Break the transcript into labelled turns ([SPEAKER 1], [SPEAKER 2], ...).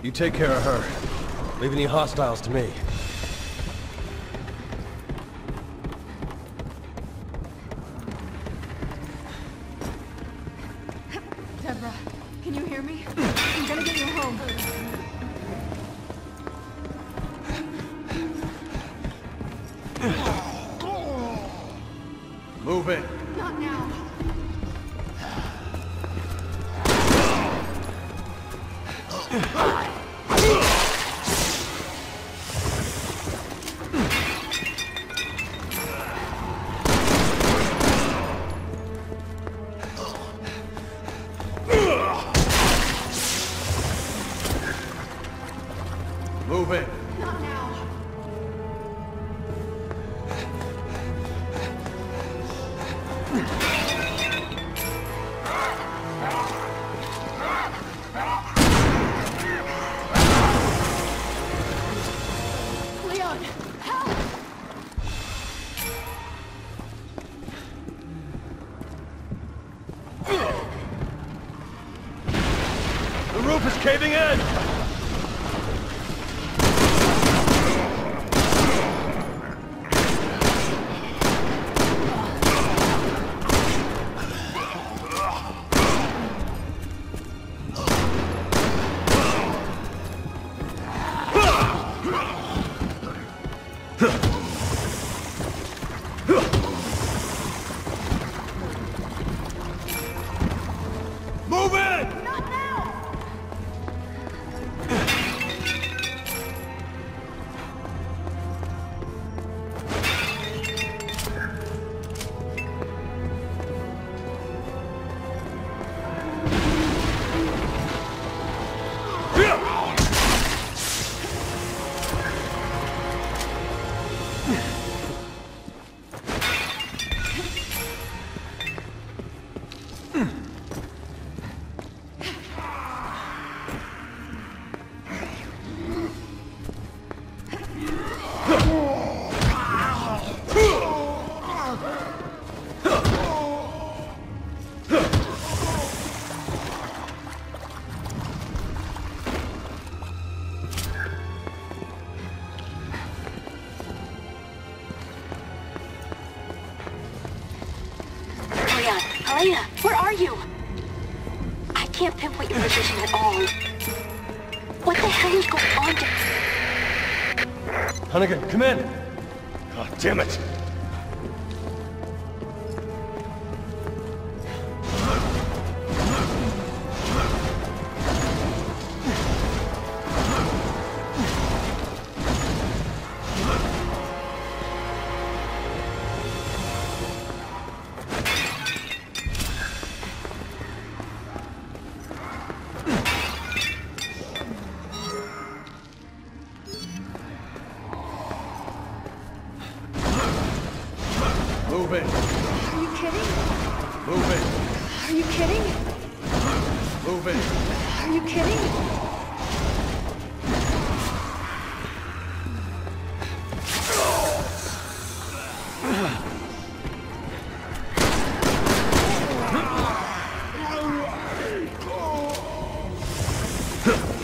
[SPEAKER 1] You take care of her. Leave any hostiles to me.
[SPEAKER 2] Deborah, can you hear me? I'm gonna get you home.
[SPEAKER 1] Move it.
[SPEAKER 2] Not now.
[SPEAKER 1] Move it.
[SPEAKER 2] Not now. Leon, help!
[SPEAKER 1] The roof is caving in!
[SPEAKER 3] Helena, where are you? I can't pinpoint your position at all. What the hell is going on?
[SPEAKER 1] Hunnigan, come in! God damn it! Move it!
[SPEAKER 2] Are you kidding?
[SPEAKER 1] Move it!
[SPEAKER 2] Are you kidding?
[SPEAKER 1] Move it!
[SPEAKER 2] Are you kidding?